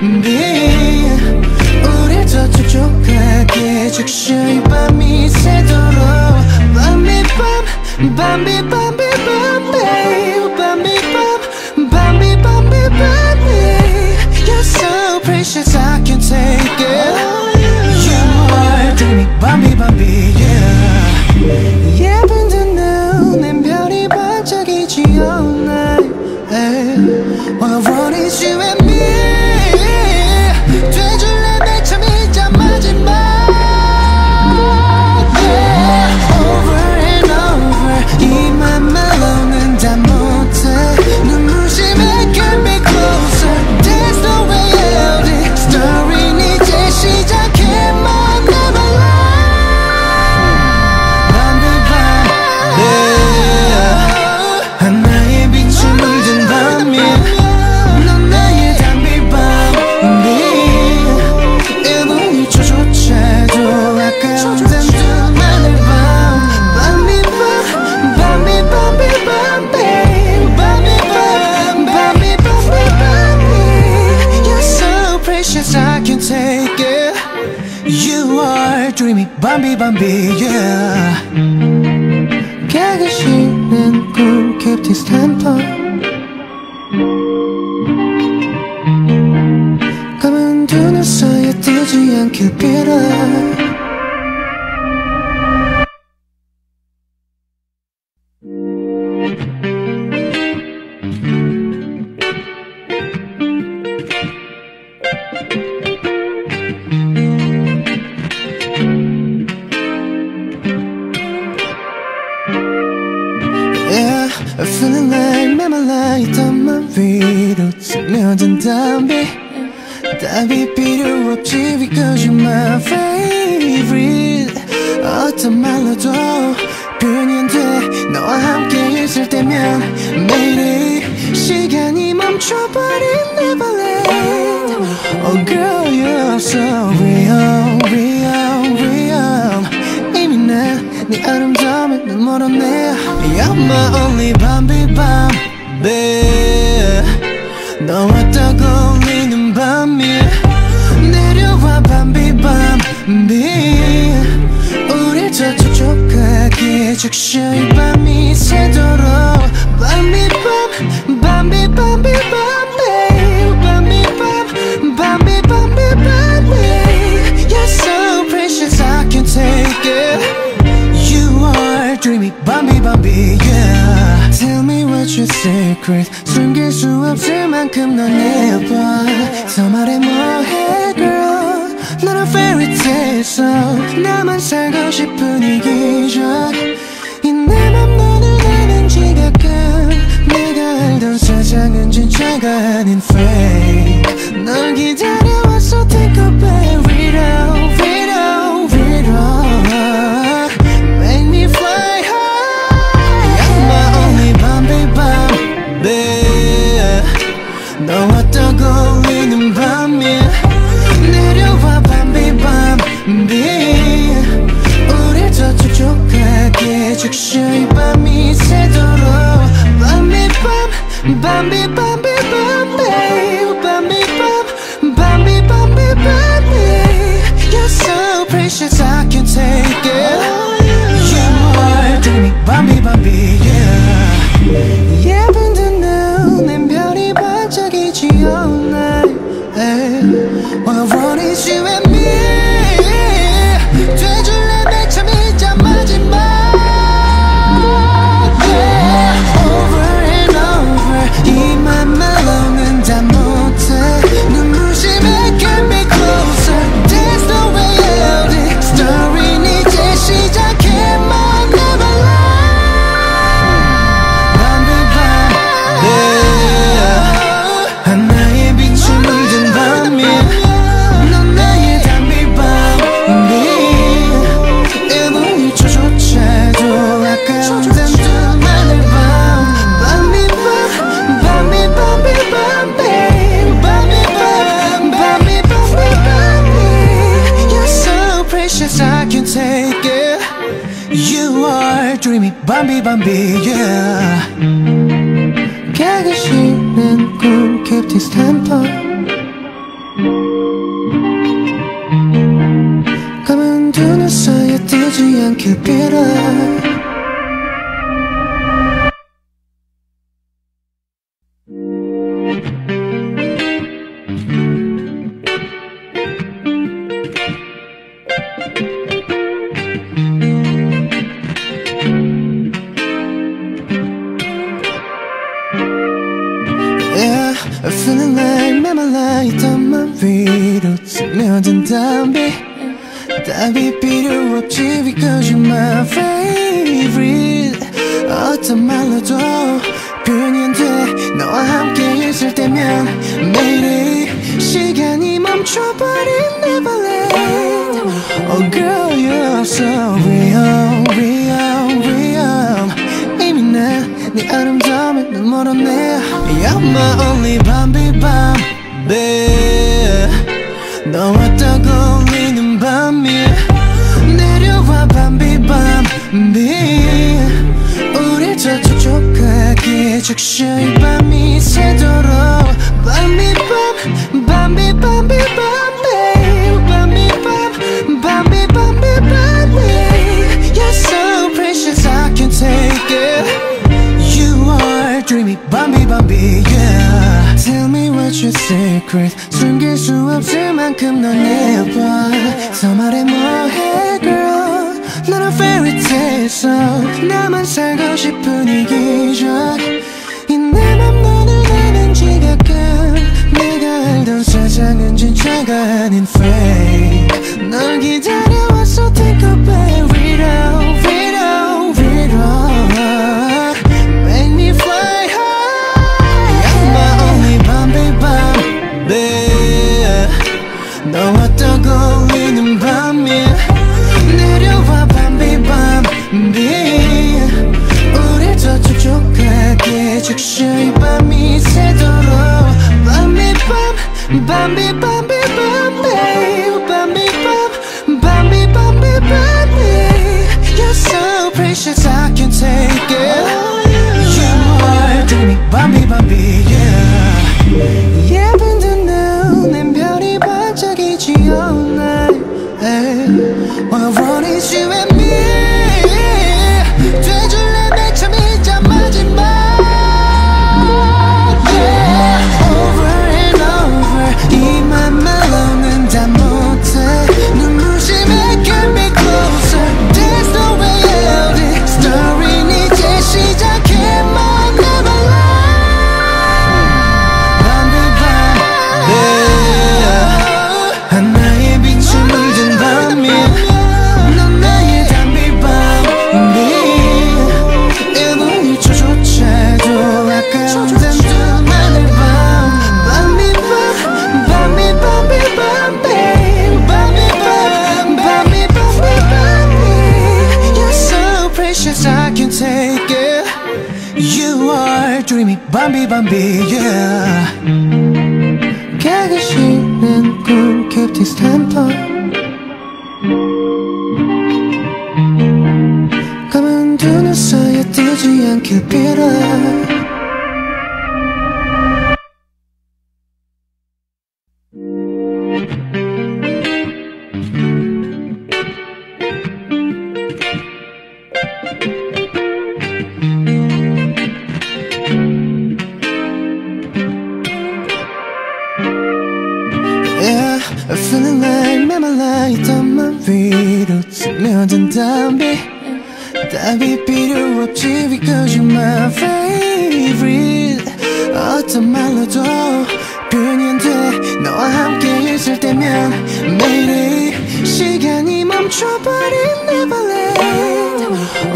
밤비 우릴 더 촉촉하게 이 밤이 새도록 밤비 밤 밤비 밤 메말라있던 맘 위로 스며든 담배 답이 필요 없지 because you're my favorite 어떤 말로도 표현이 안돼 너와 함께 있을 때면 매일이 시간이 멈춰버린 Neverland Oh girl you're so real real real 이미 난네 아름다움에 눈멀었네 You're my only 밤비 밤 비 너와 떠올리는 밤이 내려와 밤비 밤비 우릴 더 촉촉하게 적셔 이 밤이 새도록. 밤비 밤 밤비 밤비 밤비 밤비 밤 밤비 밤비 밤비 You're so precious I can't take it. You are dreamy 밤비 밤비 yeah What's your secret 숨길 수 없을 만큼 넌 예뻐 더 말해 뭐해 girl 너는 fairy tale song 나만 살고 싶은 이 기적 이내맘 너는 아는 지각감 내가 알던 세상은 진짜가 아닌 fake 널 기다려왔어 take a back read my favorite 어떤 말로도 표현이 안돼 너와 함께 있을 때면 매일의 시간이 멈춰버린 Neverland Oh girl you're so real real real 이미 난네 아름다움에 눈 멀었네 You're my only 밤비 밤 babe 주이 밤이 새도록 밤이 밤 밤이 밤이 밤 밤이 밤 You're so precious I can't take it. You are dreamy. 밤이 밤이 yeah. Tell me what's your secret? 숨길 수 없을 만큼 넌 예뻐 더 말해 뭐해 girl? 넌 a fairy tale so 나만 살고 싶은 이 기적. 약간 내가 알던 사장은 진짜가 아닌 fake. 널 기다려왔어 think about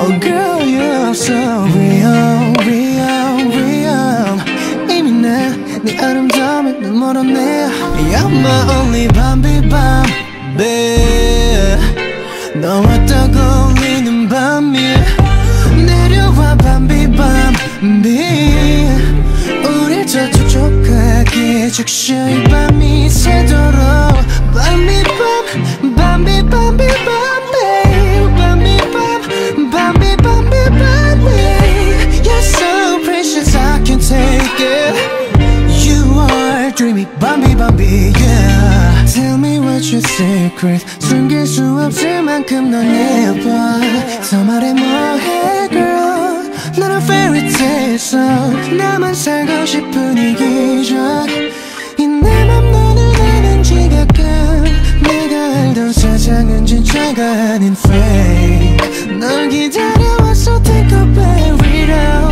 Oh girl you're so real real real 이미 난네 아름다움에 눈 멀었네 You're my only 밤비 밤비 너와 떠올리는 밤이 내려와 밤비 밤비 우릴 더 촉촉하게 이 밤이 새도록 밤비 your secret. 숨길 수 없을 만큼 넌 예뻐 더 말해 뭐해 girl? 넌 a fairy tale song 나만 살고 싶은 이 기적. 이내맘 너는 아는지 가끔 내가 알던 세상은 진짜가 아닌 fake 널 기다려왔어 take a back read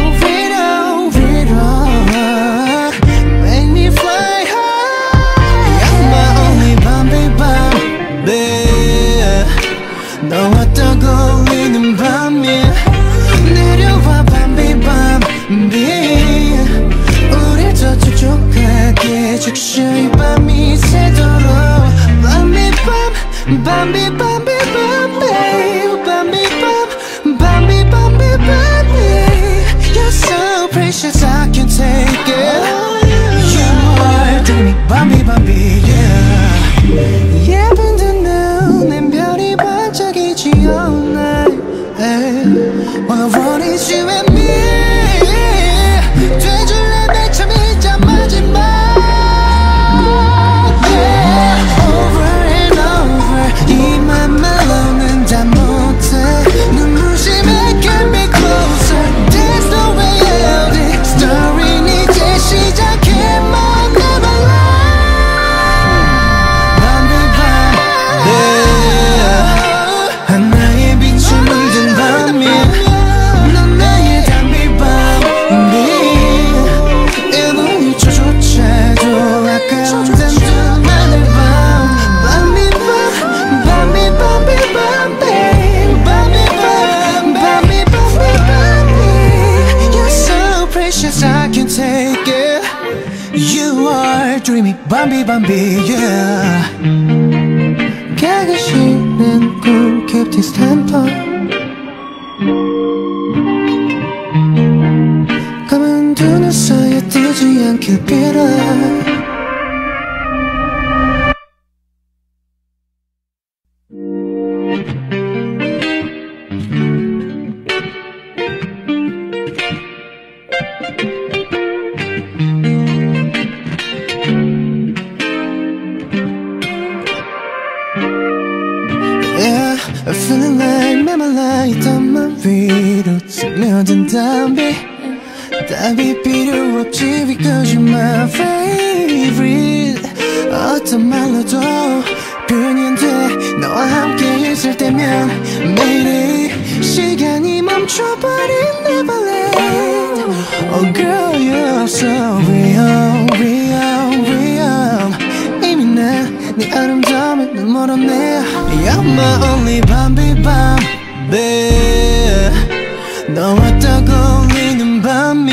너와 떠올리는 밤이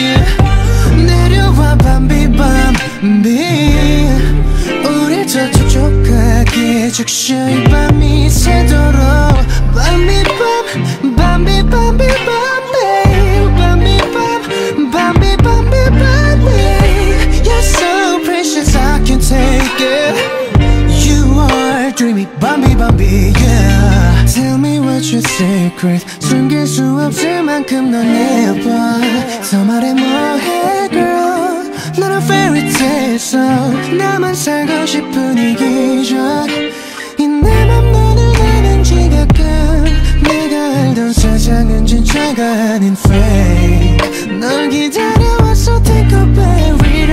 내려와 밤비 밤비. 우릴 더 촉촉하게 적셔 이 밤이 새도록 밤비 밤 밤비 밤비 밤비 밤비 밤 밤비 밤비 밤비 You're so precious I can't take it. You are dreamy 밤비 밤비 yeah What your secret 숨길 수 없을 만큼 넌 예뻐 더 말해 뭐해 girl 넌 a fairy tale song 나만 살고 싶은 이 기적 이내맘 너는 아는지 가끔 내가 알던 세상은 진짜가 아닌 fake 널 기다려왔어 take a back read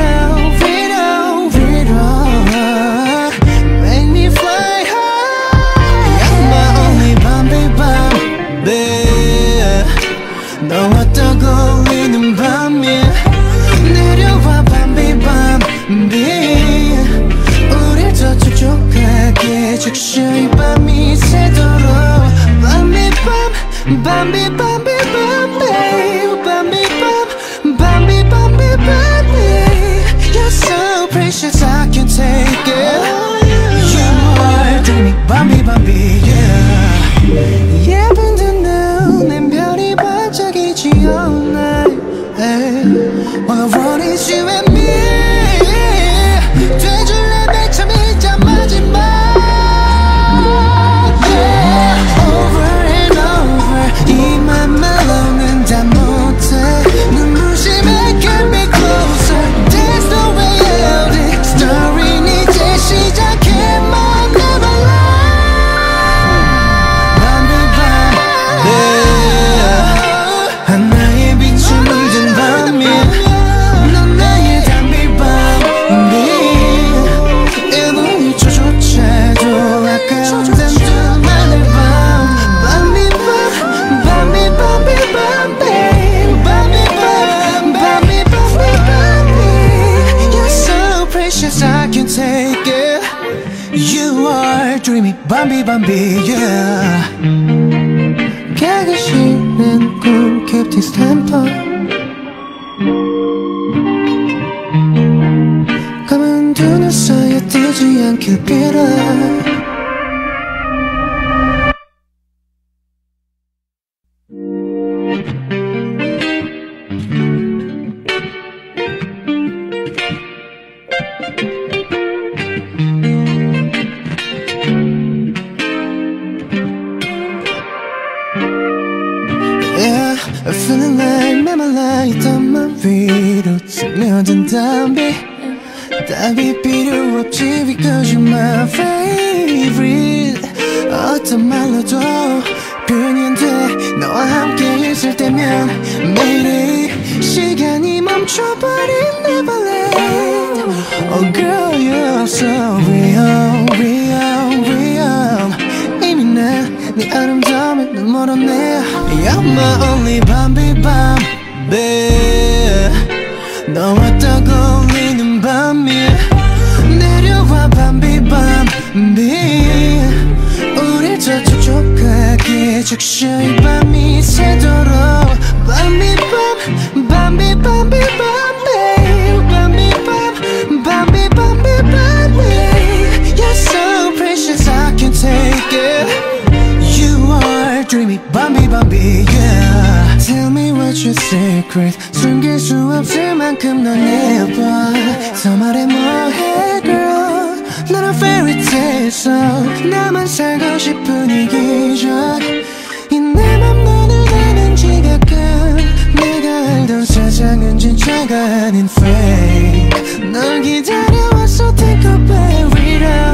secret. 숨길 수 없을 만큼 넌 예뻐 더 말해 뭐해 girl? 너는 fairy tale 속 나만 살고 싶은 이 기적. 이내맘 너는 아는 지각감 내가 알던 세상은 진짜가 아닌 fake. 널 기다려왔어 think of every day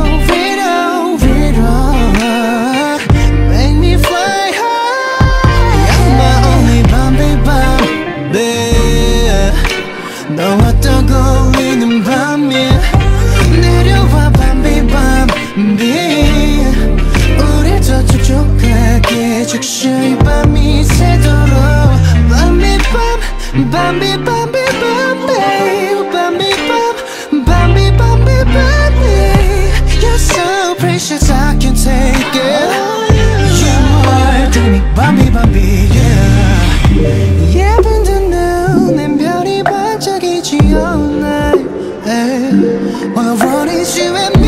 밤이 밤이 yeah 예쁜 듯 눈엔 별이 반짝이지 all night Well I want is you and me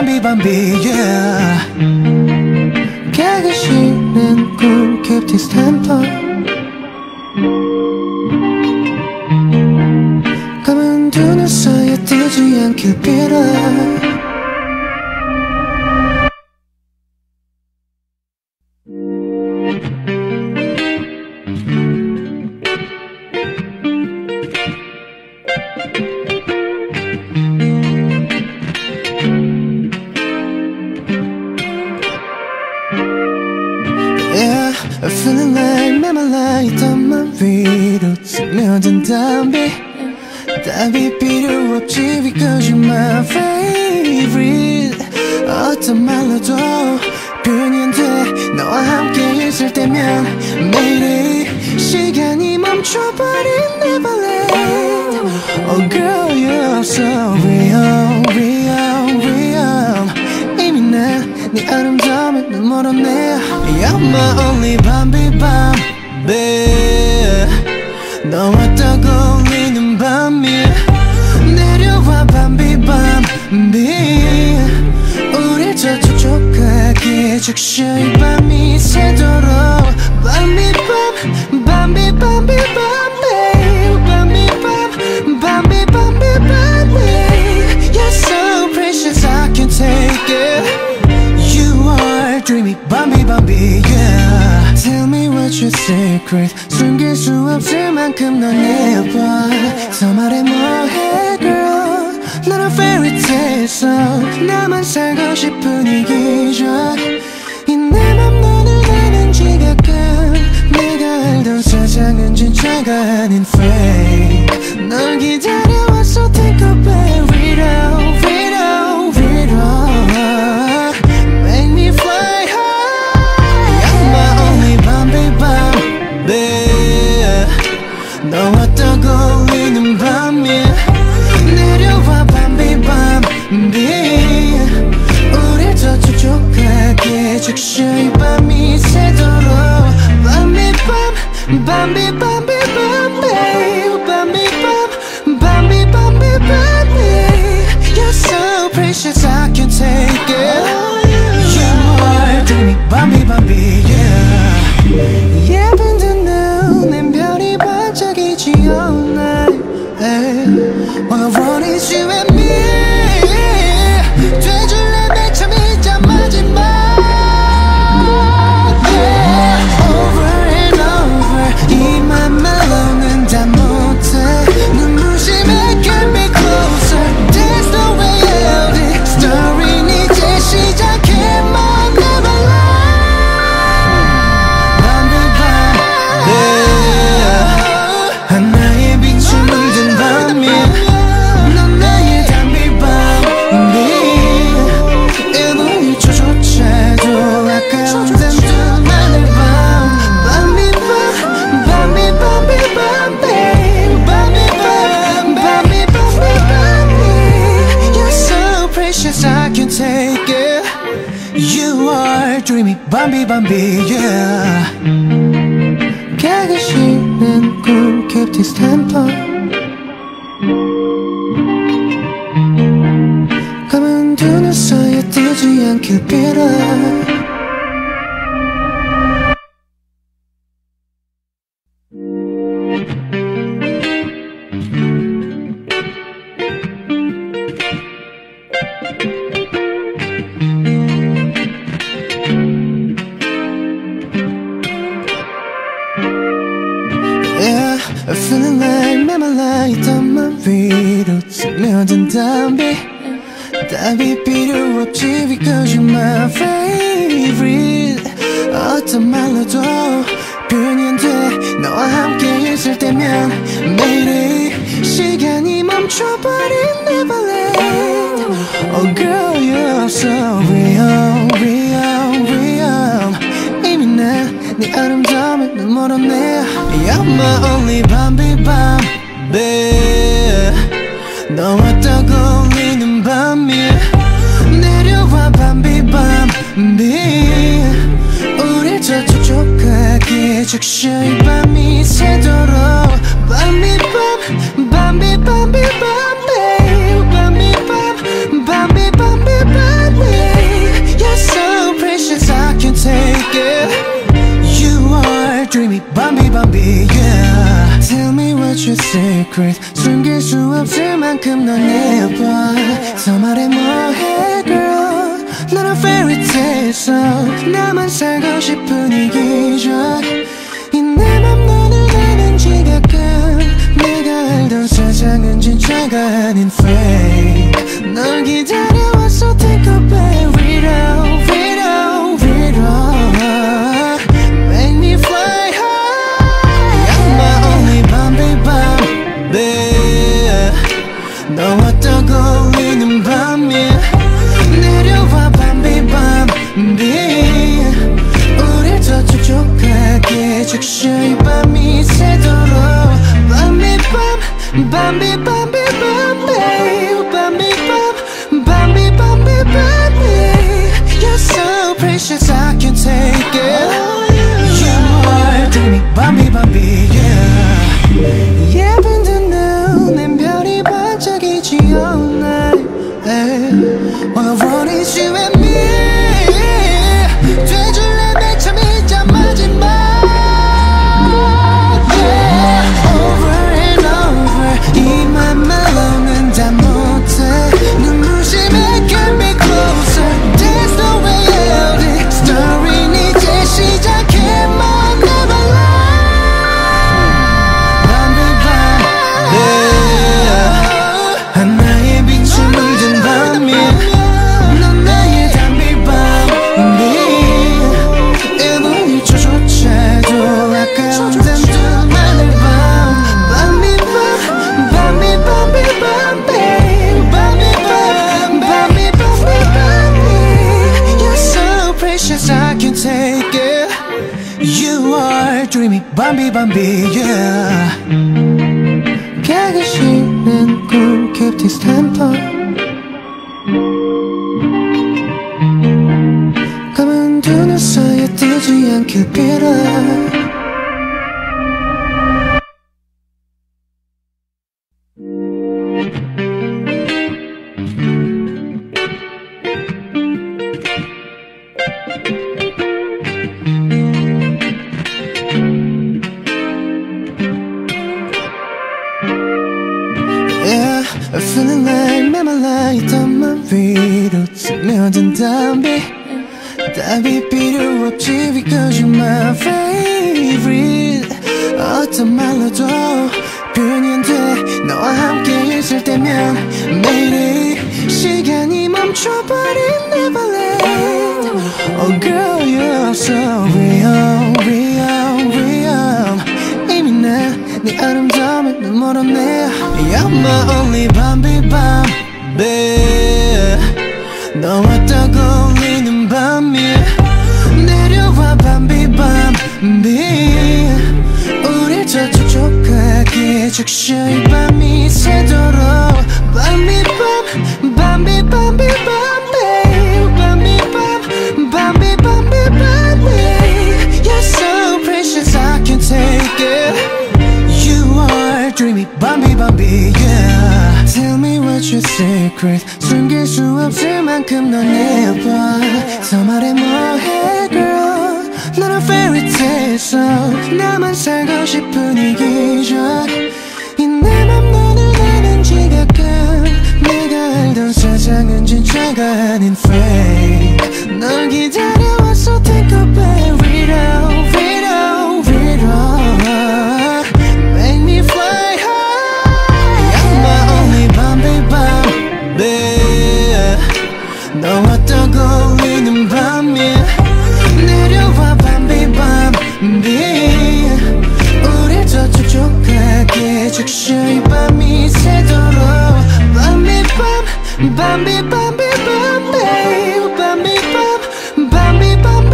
Bambi Bambi, yeah. 깨끗이는 꿈 keep this tempo. 감은 두 눈 사이에 뜨지 않길 빌어. 나만 살고 싶은 이 기절 이내맘 너는 아는 지각감 내가 알던 사장은 진짜가 아닌 friend. 밤비 yeah. 깨기 싫은 꿈 캡틴 스탬퍼 가면 눈을 사이에 뜨지 않길 빌어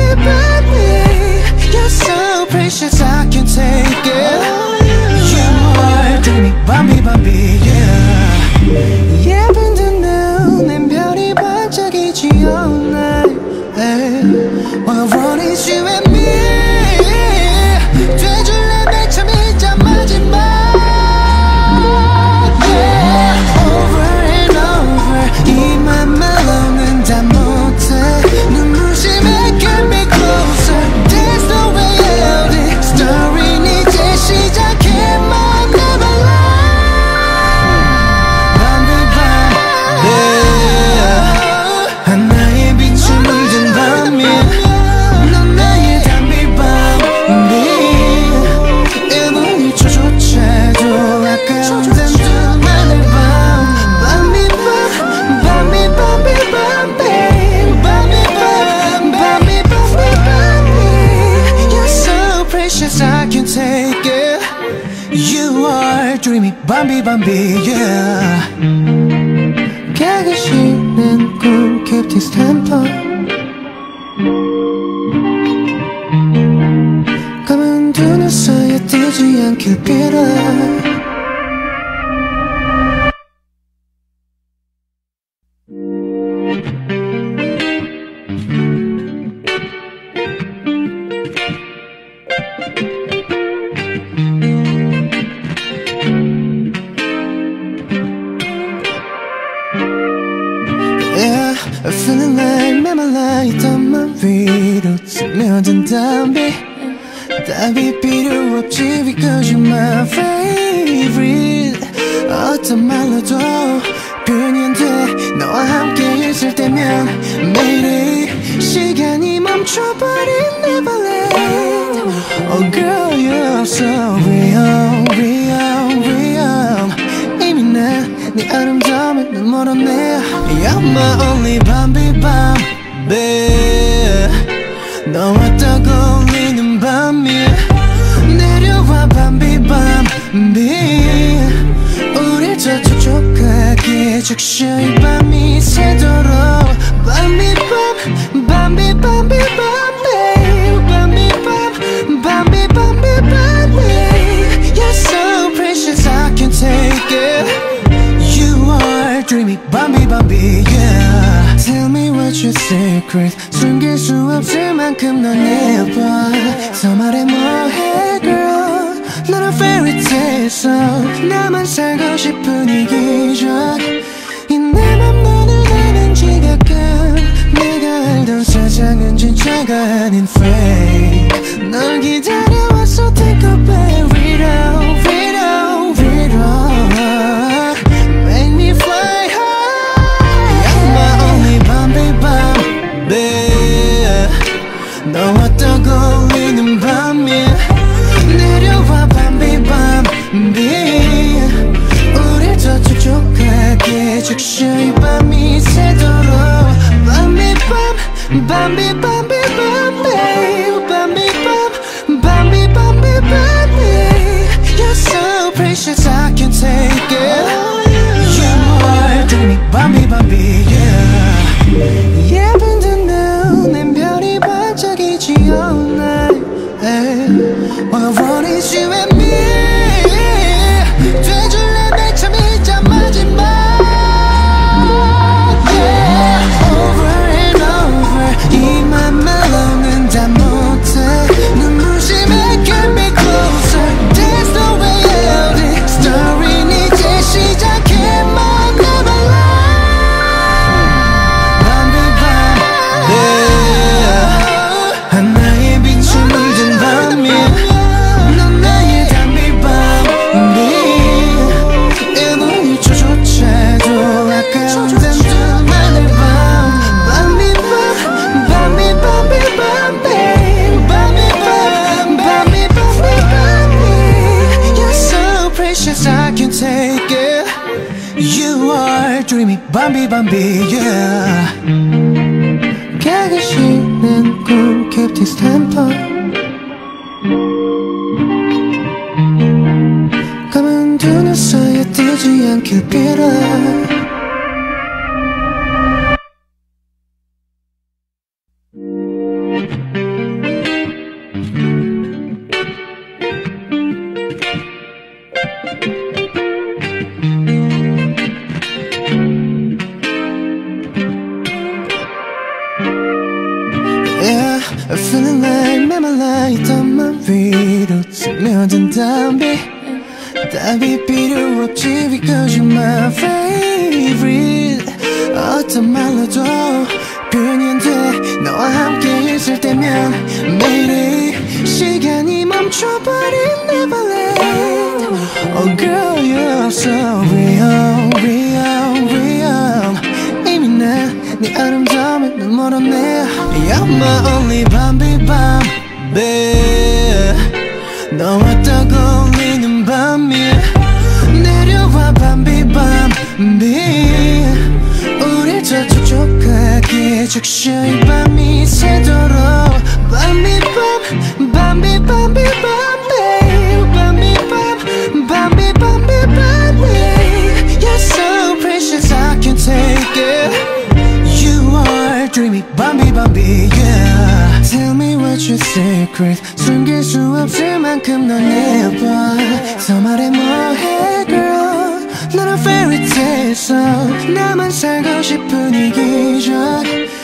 밤비 You're so precious I it. You 밤비 밤비 yeah you and 밤비 yeah 가기 싫은 꿈 캡틴 스탬퍼. 감은 두눈 사이에 뜨지 않길 빌어 스며든 담배 답이 필요 없지 because you're my favorite 어떤 말로도 표현이 안돼 너와 함께 있을 때면 매일이 시간이 멈춰버린 Neverland Oh girl you're so real real real 이미 난네 아름다움에 눈 멀었네 You're my only 밤비 밤비 너와 딱 어울리는 밤이 내려와 밤비 밤비. 우릴 더 촉촉하게 적셔 이 밤이 새도록 밤비 secret. 숨길 수 없을 만큼 넌 예뻐 더 말해 뭐해 girl. 넌 a fairy tale so 나만 살고 싶은 이 기적. 이내맘 너는 아는 지각감. 내가 알던 세상은 진짜가 아닌 fake. 널 기다려 Bambi, Bambi. 밤비 yeah 가기 싫은 꿈 Keep this tempo 답이 필요 없지 because you're my favorite 어떤 말로도 표현이 돼 너와 함께 있을 때면 매일의 시간이 멈춰버린 never end Oh girl you're so real real real 이미 난네 아름다움에 눈 멀었네 You're my only baby, baby. 주의 밤이 새도록 밤이 밤 밤이 밤이 밤 밤이 밤 밤이 밤이 밤 You're so precious I can't take it. You are dreamy 밤이 밤이 yeah. Tell me what your secret? 숨길 수 없을 만큼 넌 예뻐 더 말해 뭐해 girl? 넌 a fairy tale so 나만 살고 싶은 이 기적.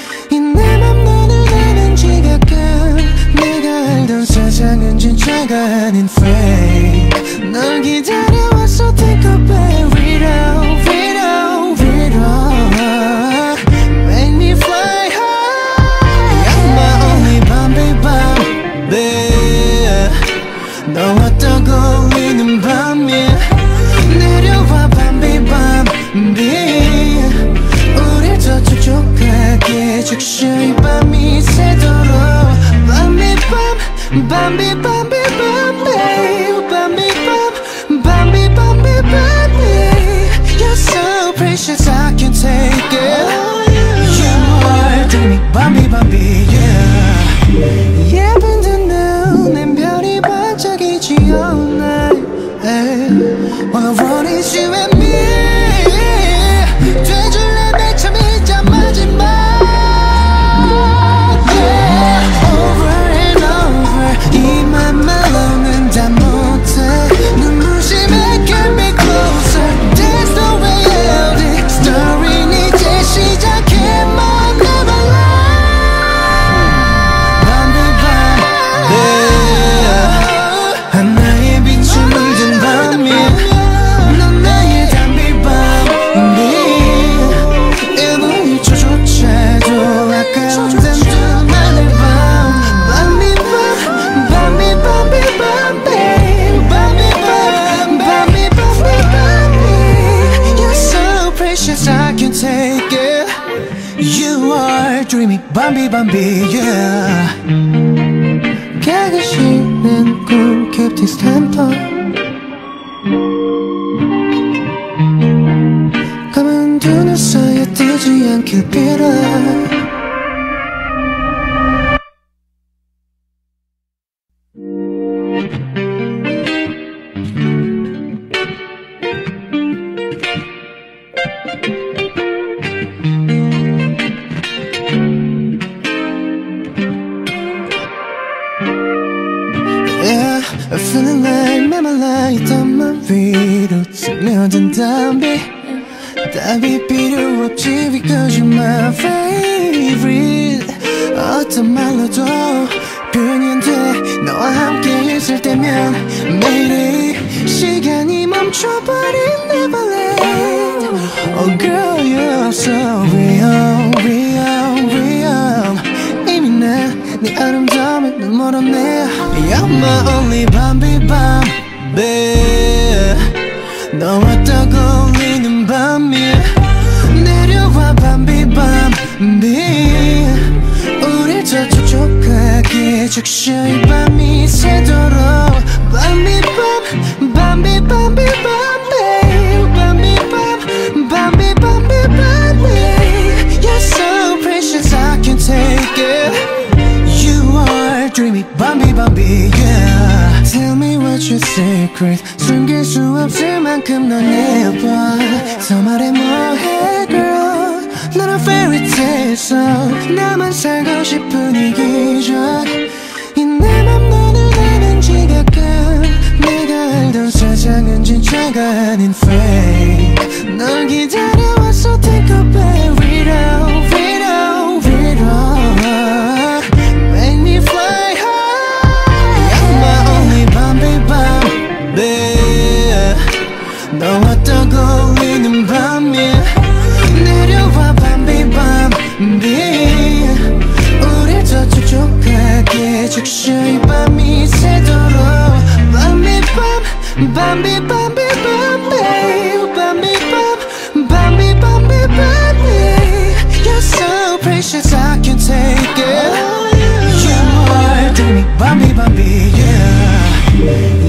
쫓아가는 fake 널 기다려 be 네 아름다움에 눈물었네. You're my only 밤비 밤비 너와 떠올리는 밤이 내려와 밤비 밤비 우리 저 촉촉하게 적셔 이 밤이 새도록 밤비 밤비 dreamy. Bambi Bambi yeah. Tell me what your secret? 숨길 수 없을 만큼 넌 예뻐. 저말에 뭐해 girl? 넌 a fairy tale song 나만 살고 싶은 이 기적. 이내맘 너를 나는 지각해. 내가 알던 세상은 진짜가 아닌 fake. 널 기다려왔어 take a berry down Yeah.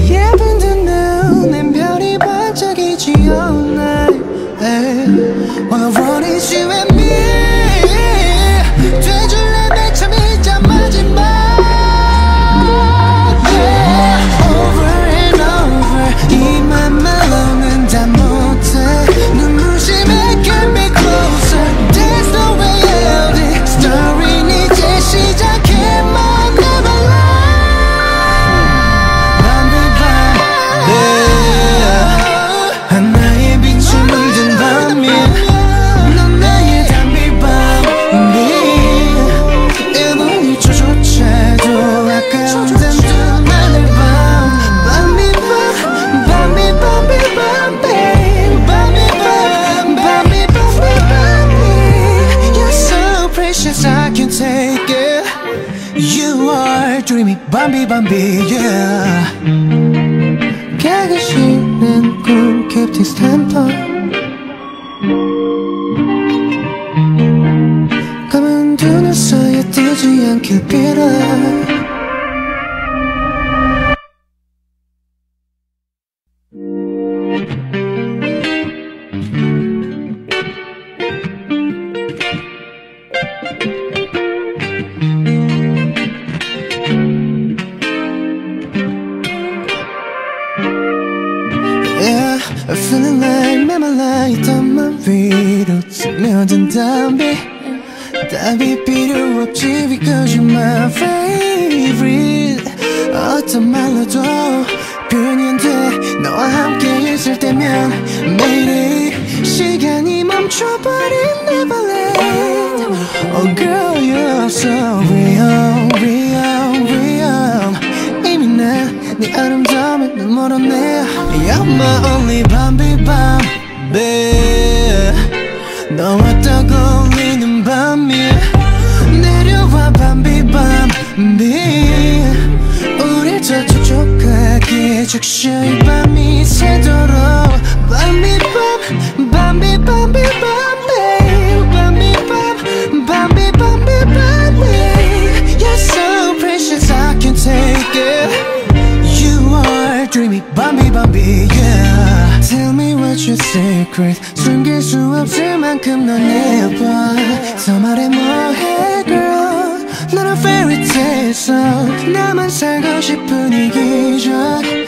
secret. 숨길 수 없을 만큼 넌 예뻐 더 말해 뭐해 girl? 나는 fairy tale s 나만 살고 싶은 이기적.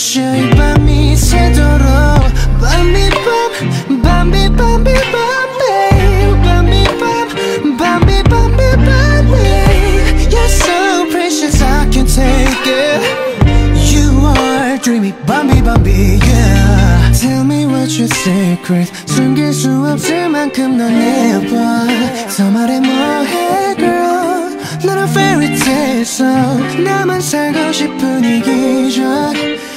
Shy 밤이 새도록 밤이 밤 밤이 밤이 밤이 밤이 밤 밤이 밤이 밤이 You're so precious I can't take it. You are dreamy 밤이 밤이 yeah. Tell me what your secret? 숨길 수 없을 만큼 넌 예뻐. 더 말해 뭐해 girl. 넌 a fairy tale so 나만 살고 싶은 이 기적.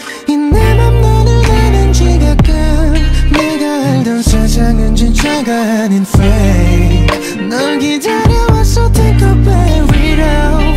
세상은 진짜가 아닌 fake 널 기다려왔어 think of every now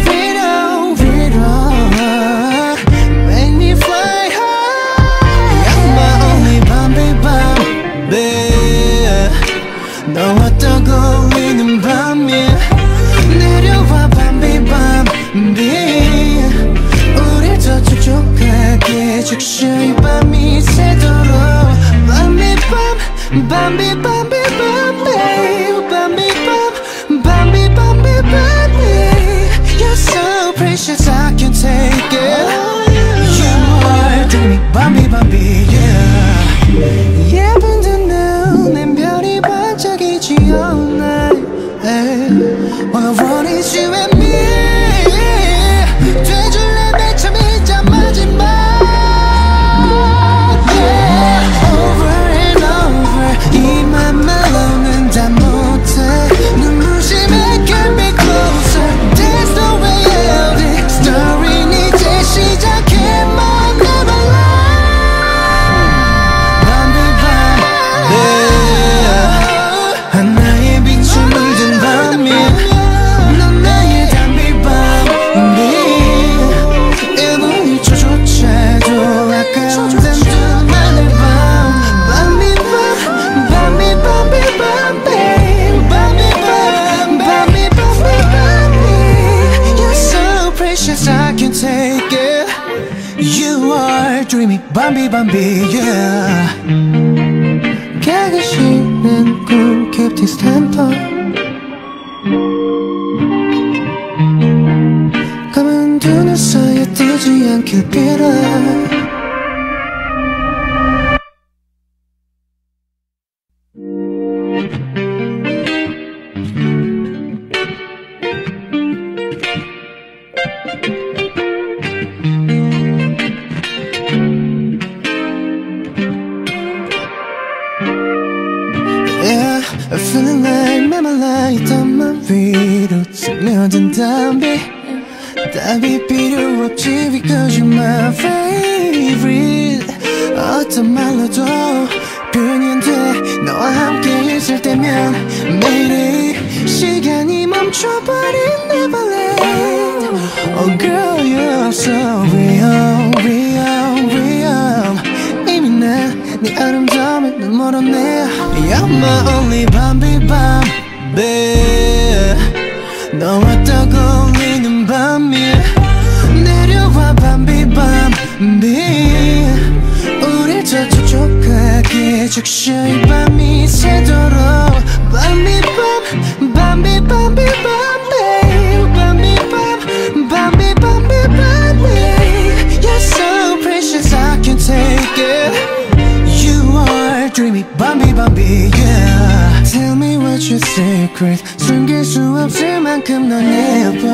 such a secret. 숨길 수 없을 만큼 넌 예뻐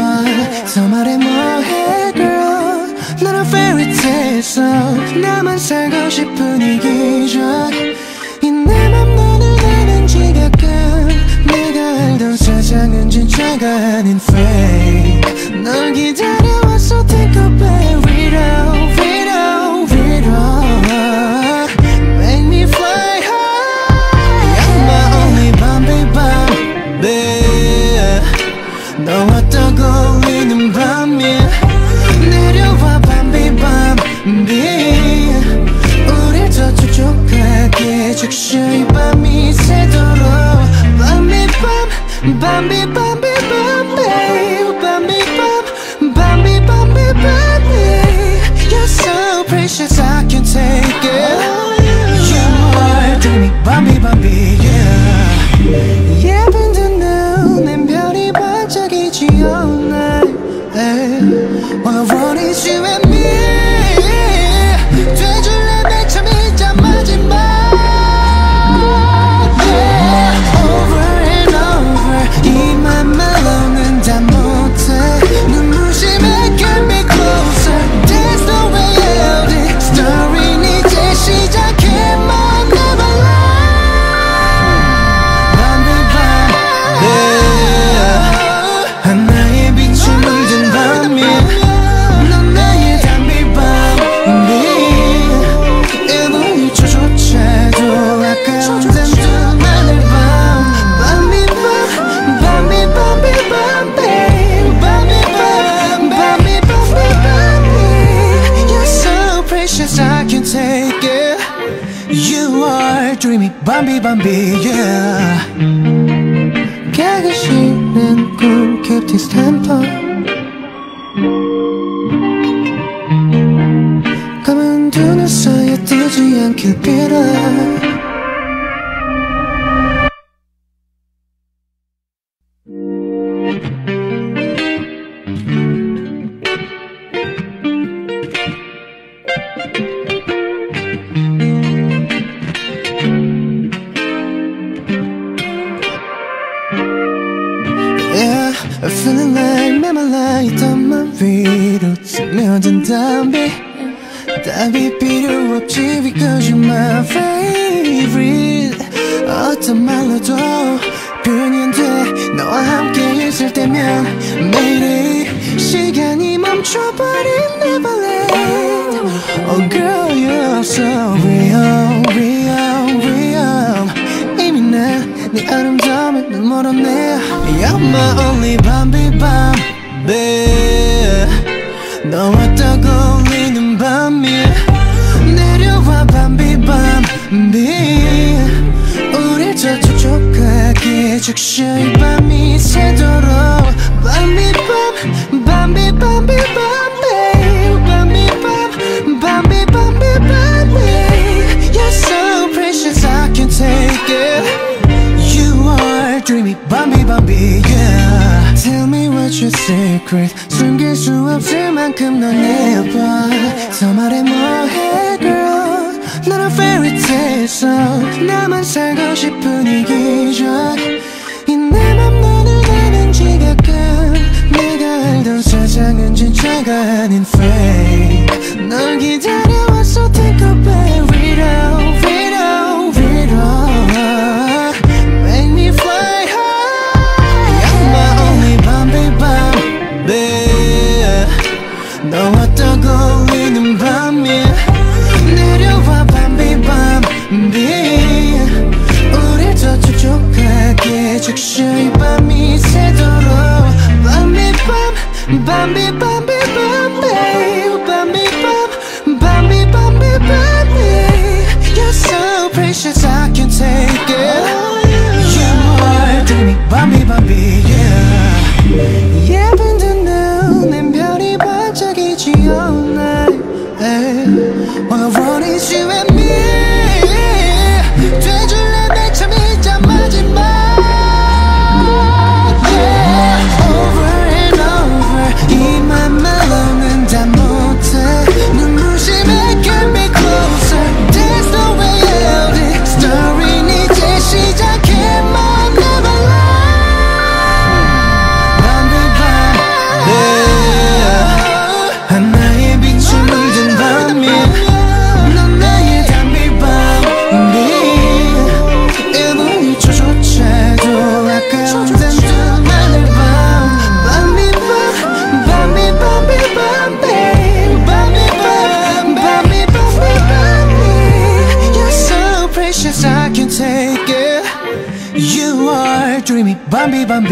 더 말해 뭐해 girl. 난 a fairy tale song 나만 살고 싶은 이 기적. 이내맘 너는 아는 지각감 내가 알던 세상은 진짜가 아닌 fake. 널 기다려왔어 take a berry down be 너는 fairytale 속 나만 살고 싶은 이 기적. 이내맘 너는 아는 지각감 내가 알던 세상은 진짜가 아닌 fake. 널 기다려왔어 think of very day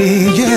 be you.